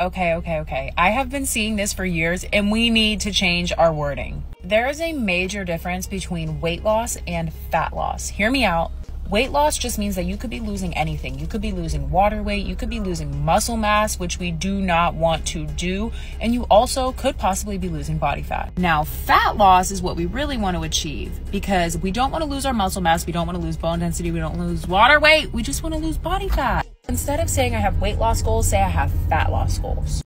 okay, okay, okay. I have been seeing this for years and we need to change our wording. There is a major difference between weight loss and fat loss. Hear me out. Weight loss just means that you could be losing anything. You could be losing water weight, you could be losing muscle mass, which we do not want to do, and you also could possibly be losing body fat. Now, fat loss is what we really want to achieve because we don't want to lose our muscle mass, we don't want to lose bone density, we don't lose water weight, we just want to lose body fat. Instead of saying I have weight loss goals, say I have fat loss goals.